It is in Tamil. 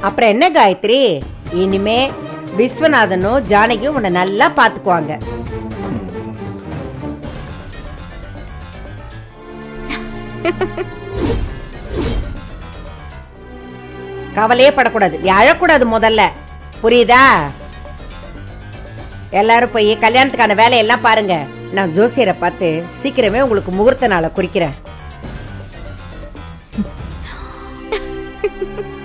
அப்புறம் என்ன காயத்ரி? இனிமே விஸ்வநாதனும் ஜானகியும் உன்னை நல்லா பார்த்துக்குவாங்க. கவலையே படக்கூடாது. நீ அழக்கூடாது முதல்ல. புரியுதா? எல்லாரும் போய் கல்யாணத்துக்கான வேலையெல்லாம் பாருங்க. நான் ஜோசியரை பார்த்து சீக்கிரமே உங்களுக்கு முகூர்த்த நாளை குறிக்கிறேன்.